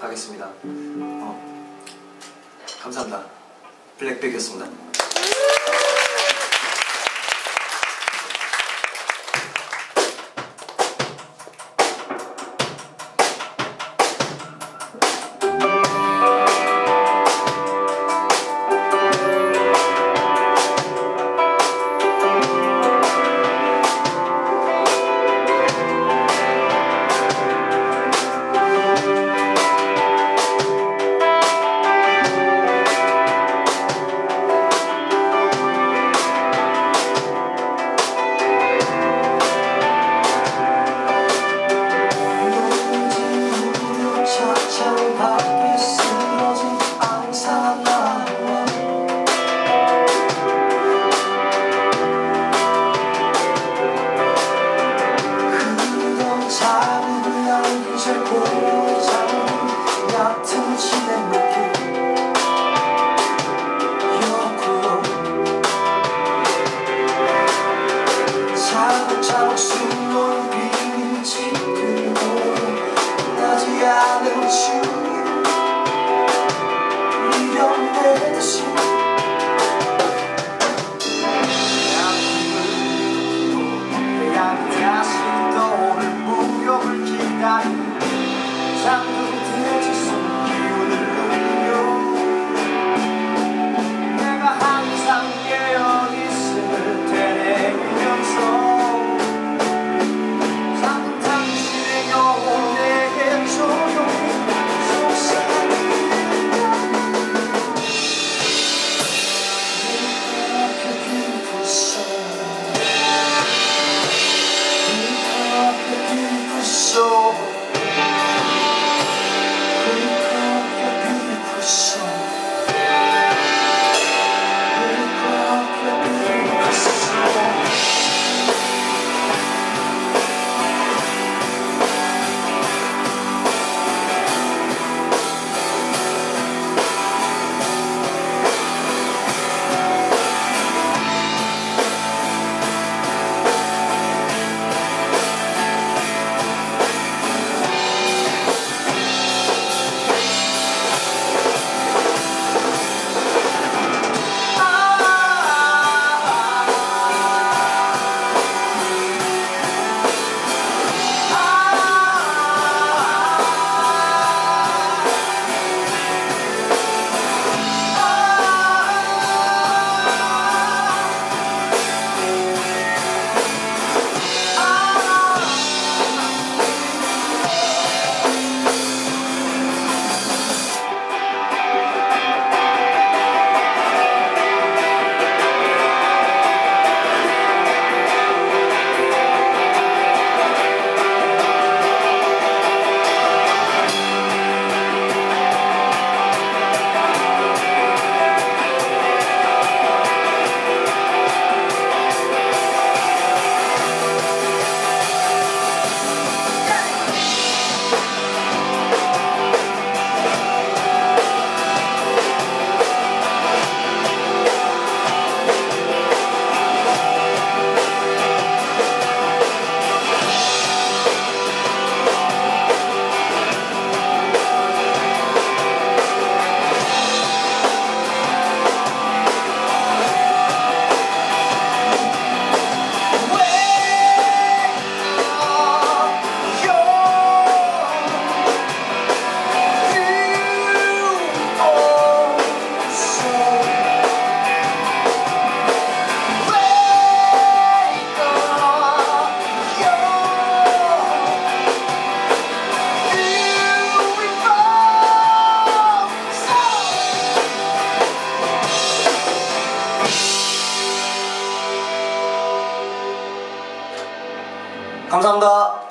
가겠습니다. 어, 감사합니다. 블랙백이었습니다. you. 감사합니다.